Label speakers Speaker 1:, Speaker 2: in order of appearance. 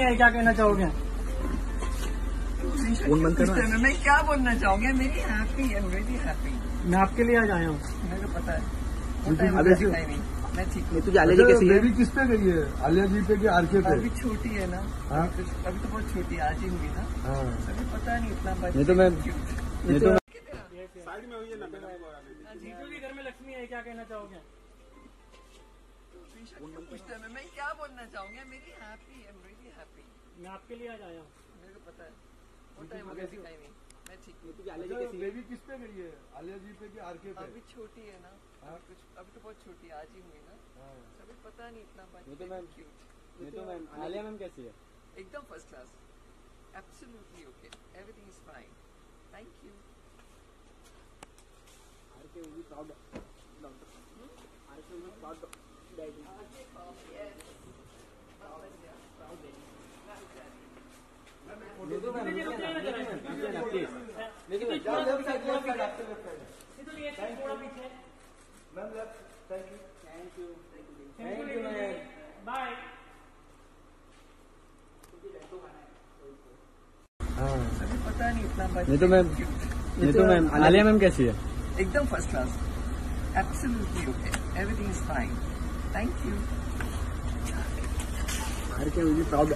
Speaker 1: है क्या कहना चाहोगे?
Speaker 2: फ़ोन बंद करो।
Speaker 3: मैं मैं क्या बोलना चाहूँगा? मेरी हैप्पी एम वेरी हैप्पी
Speaker 1: मैं आपके लिए आज आया हूँ।
Speaker 3: मेरे को पता है। पता है ही नहीं। मैं ठीक हूँ।
Speaker 2: तुझे एलर्जी कैसी है?
Speaker 4: किस पे गई है? आलिया जी पे कि आरके पे?
Speaker 3: अभी छोटी है ना।
Speaker 4: हाँ?
Speaker 3: अभी तो बहुत छोटी है आज ही हुई ना।
Speaker 4: हाँ।
Speaker 3: अभी पता नहीं इतना
Speaker 2: नहीं तो मैं नहीं तो मैं
Speaker 1: जीतू के घर में लक्ष्मी है क्या कहना चाहोगे?
Speaker 3: मैं क्या बोलना चाहूँगा? मेरी हैप्पी एम वेरी हैप्पी
Speaker 1: मैं आपके लिए आज आया हूँ।
Speaker 3: मेरे को पता है। है ही नहीं। मैं ठीक हूँ।
Speaker 2: तुझे एलर्जी कैसी
Speaker 4: बेबी किस पे गई है? आलिया जी पे कि आरके पे?
Speaker 3: अभी छोटी है ना।
Speaker 4: हाँ?
Speaker 3: अभी कुछ अभी तो बहुत छोटी आज ही हुई ना।
Speaker 4: हाँ।
Speaker 3: अभी पता नहीं इतना
Speaker 2: नहीं तो
Speaker 3: क्यूट
Speaker 2: तो आलिया मैम कैसी है?
Speaker 3: एकदम first class absolutely okay everything is fine thank you
Speaker 2: RK will be proud doctor RK will be proud daddy नहीं तो मैं नहीं तो मैं प्लीज़ नहीं तो मैं
Speaker 1: जीतू ये थोड़ा पीछे
Speaker 2: thank you thank you ma'am
Speaker 1: bye
Speaker 3: पता नहीं इतना
Speaker 2: नहीं तो मैं नहीं तो मैं आलिया मैम कैसी है?
Speaker 3: एकदम first class absolutely okay everything is fine thank you
Speaker 2: RK will be proud